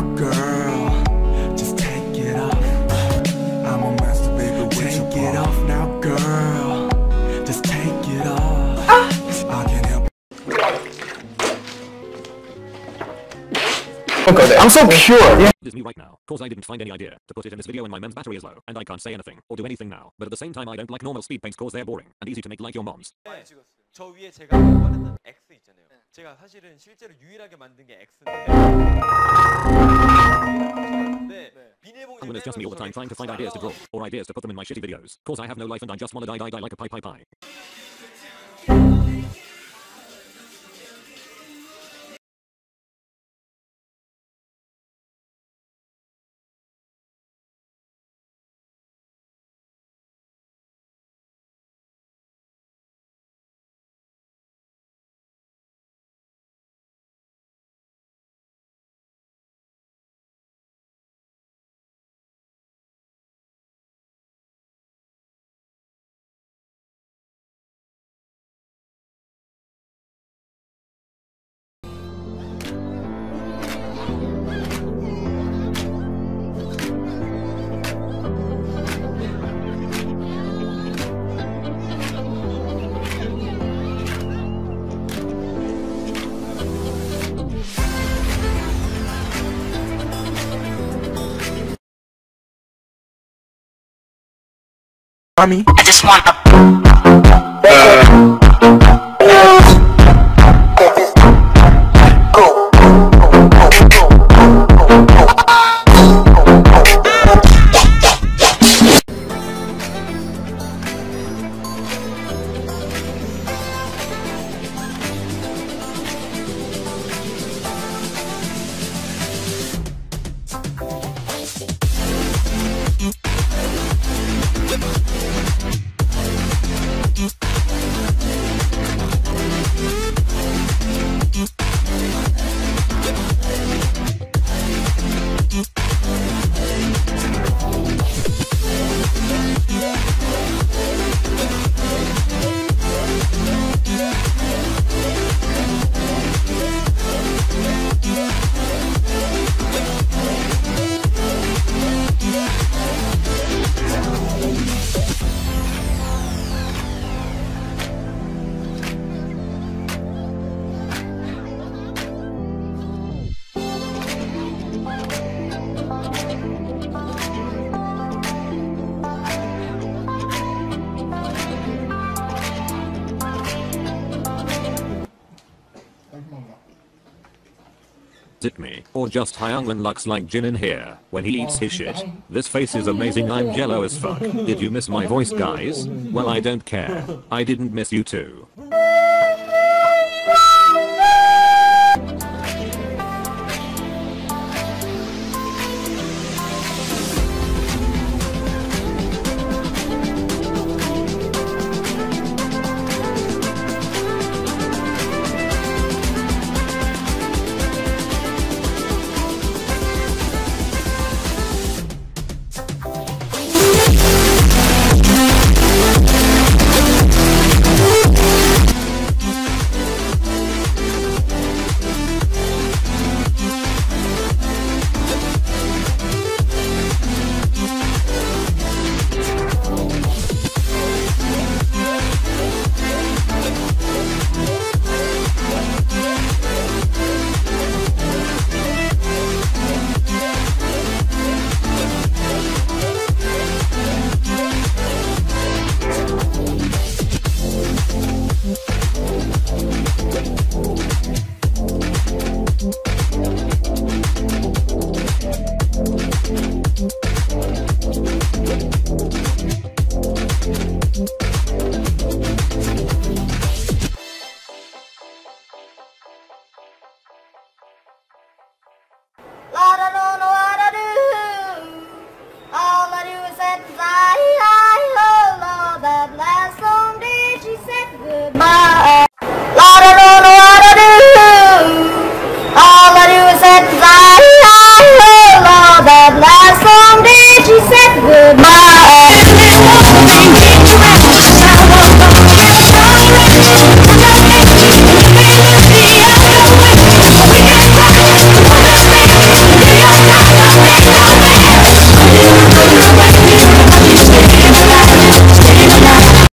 now, girl. Just take it off. I'm a master, baby. Take it off now, girl. Just take it off. I can't help. I'm so pure. It is me right now, cause I didn't find any idea to put it in this video and my mem's battery is low, and I can't say anything, or do anything now, but at the same time I don't like normal speed paints cause they're boring, and easy to make like your mom's. 많이 찍었어요. 저 위에 제가 원했던 X 있잖아요. 제가 사실은 실제로 유일하게 만든 게 X인데. I'm gonna just me all the time trying to find ideas to draw, or ideas to put them in my shitty videos. Cause I have no life and I just wanna die die die like a pie pie pie. Mommy. I just want It me, or just Hyungwon looks like Jin in here, when he eats his shit? This face is amazing I'm jello as fuck. Did you miss my voice guys? Well I don't care. I didn't miss you too.